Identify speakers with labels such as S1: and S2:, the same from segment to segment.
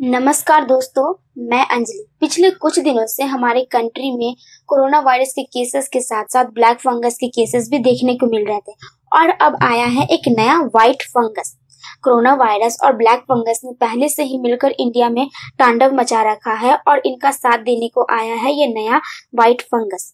S1: नमस्कार दोस्तों, मैं अंजलि। पिछले कुछ दिनों से हमारे कंट्री में कोरोना वायरस के केसेस के साथ साथ ब्लैक फंगस के केसेस भी देखने को मिल रहे थे और अब आया है एक नया व्हाइट फंगस कोरोना वायरस और ब्लैक फंगस ने पहले से ही मिलकर इंडिया में तांडव मचा रखा है और इनका साथ देने को आया है ये नया व्हाइट फंगस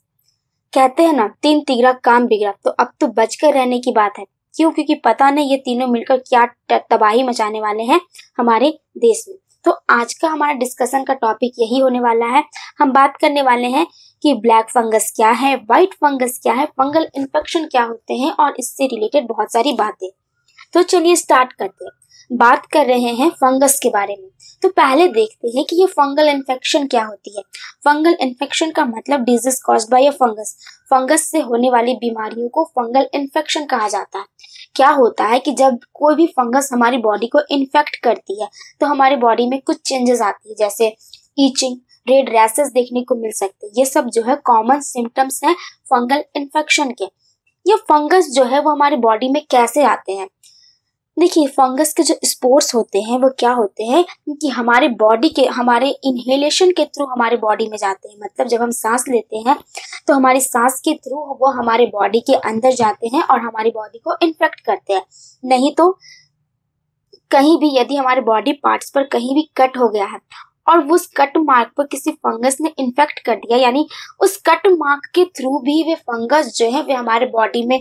S1: कहते हैं ना, तीन तिगरा काम बिगड़ा तो अब तो बचकर रहने की बात है। क्यों? क्योंकि पता नहीं ये तीनों मिलकर क्या तबाही मचाने वाले हैं हमारे देश में। तो आज का हमारा डिस्कशन का टॉपिक यही होने वाला है। हम बात करने वाले हैं कि ब्लैक फंगस क्या है व्हाइट फंगस क्या है फंगल इन्फेक्शन क्या होते हैं और इससे रिलेटेड बहुत सारी बातें। तो चलिए स्टार्ट करते हैं। बात कर रहे हैं फंगस के बारे में। तो पहले देखते हैं कि ये फंगल इन्फेक्शन क्या होती है। फंगल इन्फेक्शन का मतलब disease cause by a fungus fungus से होने वाली बीमारियों को फंगल इन्फेक्शन कहा जाता है। क्या होता है कि जब कोई भी फंगस हमारी बॉडी को इन्फेक्ट करती है तो हमारे बॉडी में कुछ चेंजेस आती है, जैसे ईचिंग रेड रैसेस देखने को मिल सकते हैं। ये सब जो है कॉमन सिम्टम्स हैं फंगल इन्फेक्शन के। ये फंगस जो है वो हमारी बॉडी में कैसे आते हैं? देखिए फंगस के जो स्पोर्स होते हैं, वो क्या होते हैं कि हमारे बॉडी के, हमारे इनहेलेशन के थ्रू हमारे बॉडी में जाते हैं। मतलब जब हम सांस लेते हैं तो हमारी सांस के थ्रू वो हमारे बॉडी के अंदर जाते हैं और हमारी बॉडी को इन्फेक्ट करते हैं। नहीं तो कहीं भी यदि हमारे बॉडी पार्ट्स पर कहीं भी कट हो गया है और उस कट मार्क पर किसी फंगस ने इन्फेक्ट कर दिया, यानी उस कट मार्क के थ्रू भी वे फंगस जो है, वे हमारे बॉडी में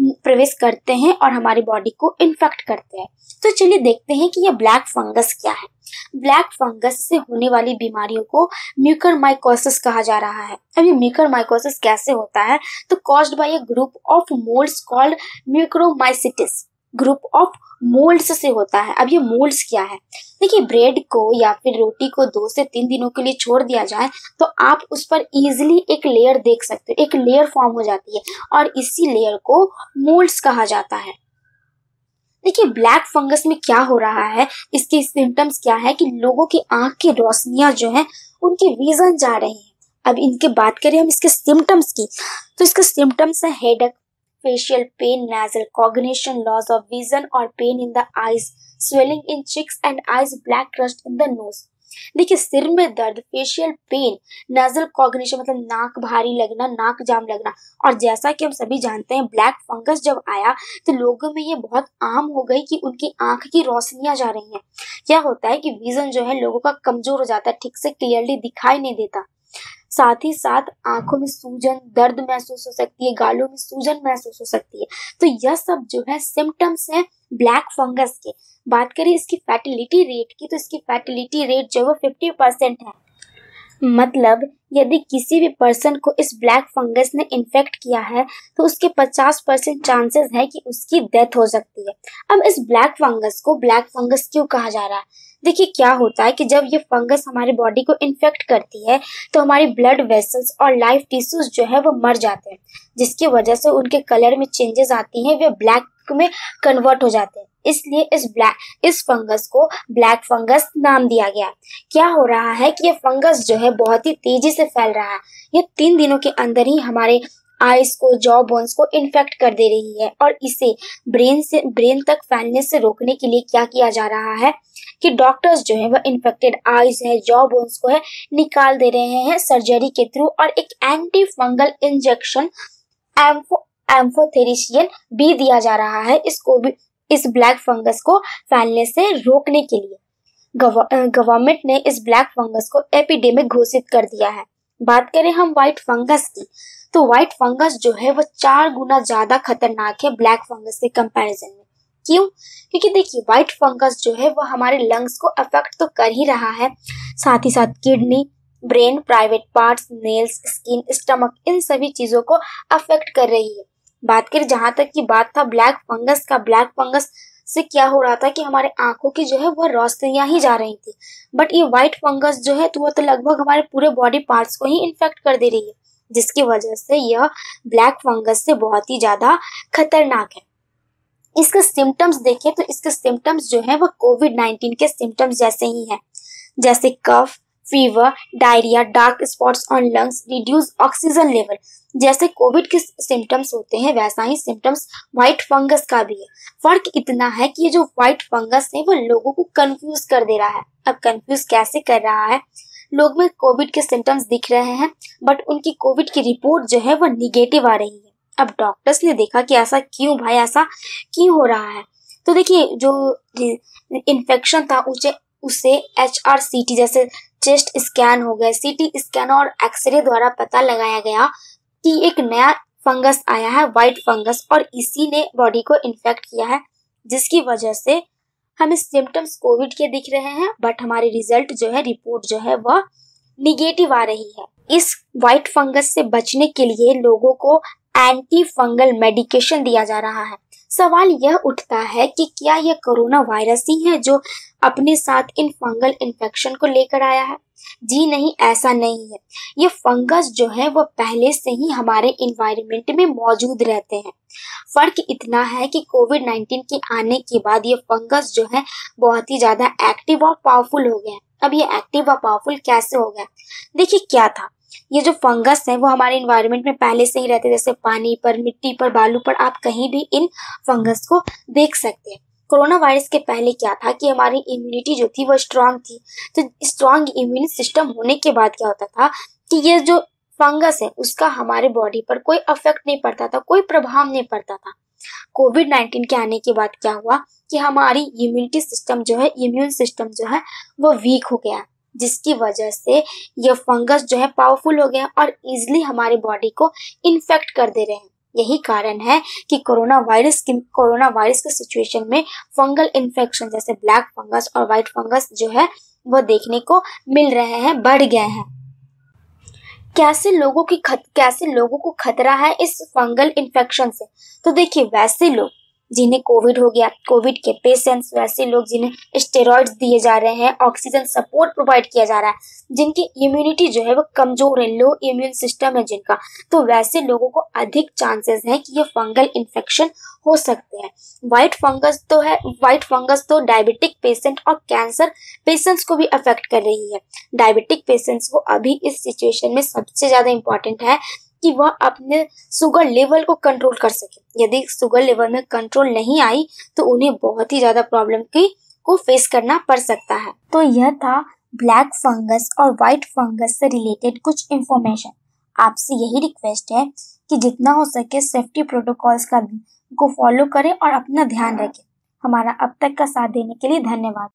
S1: प्रवेश करते हैं और हमारी बॉडी को इन्फेक्ट करते हैं। तो चलिए देखते हैं कि यह ब्लैक फंगस क्या है। ब्लैक फंगस से होने वाली बीमारियों को म्यूकर माइकोसिस कहा जा रहा है। अब ये म्यूकर माइकोसिस कैसे होता है? तो caused by a group of moulds called mucormycetes group of moulds से होता है। अब ये मोल्ड्स क्या है? देखिए, ब्रेड को या फिर रोटी को दो से तीन दिनों के लिए छोड़ दिया जाए तो आप उस पर इजिली एक लेयर देख सकते हो, एक लेयर फॉर्म हो जाती है और इसी लेयर को मोल्ड्स कहा जाता है। देखिए, ब्लैक फंगस में क्या हो रहा है? इसके सिम्टम्स क्या है कि लोगों की आँख की रोशनियाँ जो है, उनकी विजन जा रही है। अब इनके बात करें हम इसके सिम्टम्स की तो इसके सिम्टम्स है headache facial pain, nasal cognition, loss of vision or pain in the eyes, swelling in cheeks and eyes, black crust in the nose. देखिए सिर में दर्द फेशियल पेन नजल कॉग्निशन मतलब नाक भारी लगना नाक जाम लगना और जैसा कि हम सभी जानते हैं ब्लैक फंगस जब आया तो लोगों में ये बहुत आम हो गई कि उनकी आँख की रोशनियाँ जा रही हैं क्या होता है कि विजन जो है लोगों का कमज़ोर हो जाता है ठीक से क्लियरली दिखाई नहीं देता साथ ही साथ आँखों में सूजन, दर्द महसूस हो सकती है, गालों में सूजन महसूस हो सकती है। तो यह सब जो है सिम्टम्स है ब्लैक फंगस के। बात करें इसकी फैटिलिटी रेट की तो इसकी फैटिलिटी रेट जो है वो फिफ्टी परसेंट है। मतलब यदि किसी भी पर्सन को इस ब्लैक फंगस ने इन्फेक्ट किया है तो उसके 50 परसेंट चांसेस है कि उसकी डेथ हो सकती है। अब इस ब्लैक फंगस को ब्लैक फंगस क्यों कहा जा रहा है? देखिए, क्या होता है कि जब ये फंगस हमारी बॉडी को इन्फेक्ट करती है तो हमारी ब्लड वेसल्स और लाइफ टिश्यूज जो है, वो मर जाते हैं, जिसकी वजह से उनके कलर में चेंजेस आती हैं, वे ब्लैक में कन्वर्ट हो जाते हैं। इसलिए इस ब्लैक इस फंगस को ब्लैक फंगस नाम दिया गया क्या हो रहा है कि ये फंगस जो है, बहुत ही तेज़ी से फैल रहा है। ये तीन दिनों के अंदर ही हमारे आइस को जॉ बोन्स को इन्फेक्ट कर दे रही है और इसे ब्रेन से ब्रेन तक फैलने से रोकने के लिए क्या किया जा रहा है कि डॉक्टर्स जो है वह इन्फेक्टेड आइज़ है जॉ बोन्स को है, निकाल दे रहे हैं सर्जरी के थ्रू और एक anti fungal injection ampho amphotericin भी दिया जा रहा है इसको भी, इस ब्लैक फंगस को फैलने से रोकने के लिए। गवर्नमेंट ने इस ब्लैक फंगस को एपिडेमिक घोषित कर दिया है। बात करें हम व्हाइट फंगस की तो व्हाइट फंगस जो है वो चार गुना ज़्यादा खतरनाक है ब्लैक फंगस के कंपैरिजन में। क्यों? क्योंकि देखिए व्हाइट फंगस जो है वो हमारे लंग्स को अफेक्ट तो कर ही रहा है। साथ ही साथ kidney brain private parts nails skin stomach इन सभी चीज़ों को अफेक्ट कर रही है। बात करें, जहाँ तक की बात था ब्लैक फंगस का ब्लैक फंगस से क्या हो रहा था कि हमारे आँखों की जो है वो रोशनियाँ ही जा रही थी। बट ये व्हाइट फंगस जो है तो वो तो लगभग हमारे पूरे बॉडी पार्ट्स को ही इन्फेक्ट कर दे रही है। जिसकी वजह से यह ब्लैक फंगस से बहुत ही ज़्यादा खतरनाक है। इसके सिम्टम्स देखें तो इसके सिम्टम्स जो है वह कोविड नाइन्टीन के सिम्टम्स जैसे ही हैं। जैसे cough fever diarrhoea dark spots on lungs reduce oxygen level जैसे कोविड के सिम्टम्स होते हैं, वैसा ही सिम्टम्स व्हाइट फंगस का भी है। फ़र्क इतना है कि ये जो व्हाइट फंगस है, वो लोगों को कंफ्यूज कर दे रहा है। अब कंफ्यूज कैसे कर रहा है? लोग में कोविड के सिम्टम्स दिख रहे हैं बट उनकी कोविड की रिपोर्ट जो है वो निगेटिव आ रही है। अब डॉक्टर्स ने देखा कि ऐसा क्यों भाई, ऐसा क्यों हो रहा है? तो देखिए, जो इन्फेक्शन था, उसे उसे एच आर सी टी जैसे चेस्ट स्कैन हो गया सी टी स्कैन और एक्सरे द्वारा पता लगाया गया कि एक नया फंगस आया है व्हाइट फंगस और इसी ने बॉडी को इन्फेक्ट किया है, जिसकी वजह से हमें सिम्टम्स कोविड के दिख रहे हैं बट हमारे रिज़ल्ट जो है रिपोर्ट जो है, वह निगेटिव आ रही है। इस व्हाइट फंगस से बचने के लिए लोगों को एंटी फंगल मेडिकेशन दिया जा रहा है। सवाल यह उठता है कि क्या यह कोरोना वायरस ही है जो अपने साथ इन फंगल इन्फेक्शन को लेकर आया है? जी नहीं, ऐसा नहीं है। ये फंगस जो है, वो पहले से ही हमारे इन्वायरमेंट में मौजूद रहते हैं। फ़र्क इतना है कि कोविड नाइन्टीन के आने के बाद ये फंगस जो है, बहुत ही ज़्यादा एक्टिव और पावरफुल हो गया है। अब ये एक्टिव और पावरफुल कैसे हो गया देखिए, क्या था? ये जो फंगस है, वो हमारे इन्वायरमेंट में पहले से ही रहते जैसे पानी पर, मिट्टी पर, बालू पर, आप कहीं भी इन फंगस को देख सकते हैं। कोरोना वायरस के पहले क्या था कि हमारी इम्यूनिटी जो थी वो स्ट्रांग थी। तो स्ट्रांग इम्यून सिस्टम होने के बाद क्या होता था कि ये जो फंगस है, उसका हमारे बॉडी पर कोई अफेक्ट नहीं पड़ता था, कोई प्रभाव नहीं पड़ता था। कोविड नाइन्टीन के आने के बाद क्या हुआ कि हमारी इम्यूनिटी सिस्टम जो है इम्यून सिस्टम जो है, वो वीक हो गया। जिसकी वजह से यह फंगस जो है पावरफुल हो गया और इजिली हमारी बॉडी को इन्फेक्ट कर दे रहे हैं। यही कारण है कि कोरोना वायरस की, कोरोना वायरस के सिचुएशन में फंगल इन्फेक्शन जैसे ब्लैक फंगस और व्हाइट फंगस जो है, वो देखने को मिल रहे हैं, बढ़ गए हैं। कैसे लोगों की खत, कैसे लोगों को खतरा है इस फंगल इन्फेक्शन से? तो देखिए, वैसे लोग जिन्हें कोविड हो गया, कोविड के पेशेंट्स वैसे लोग जिन्हें स्टेरॉइड्स दिए जा रहे हैं ऑक्सीजन सपोर्ट प्रोवाइड किया जा रहा है, जिनकी इम्यूनिटी जो है वो कमज़ोर है लो इम्यून सिस्टम है जिनका। तो वैसे लोगों को अधिक चांसेस है कि ये फंगल इन्फेक्शन हो सकते हैं। व्हाइट फंगस तो है व्हाइट फंगस तो डायबिटिक पेशेंट और कैंसर पेशेंट्स को भी अफेक्ट कर रही है। डायबिटिक पेशेंट्स को अभी इस सिचुएशन में सबसे ज़्यादा इंपॉर्टेंट है कि वह अपने शुगर लेवल को कंट्रोल कर सके। यदि शुगर लेवल में कंट्रोल नहीं आई तो उन्हें बहुत ही ज़्यादा प्रॉब्लम की, को फेस करना पड़ सकता है। तो यह था ब्लैक फंगस और व्हाइट फंगस से रिलेटेड कुछ इंफॉर्मेशन आपसे यही रिक्वेस्ट है कि जितना हो सके सेफ्टी प्रोटोकॉल्स का को फॉलो करें और अपना ध्यान रखें। हमारा अब तक का साथ देने के लिए धन्यवाद।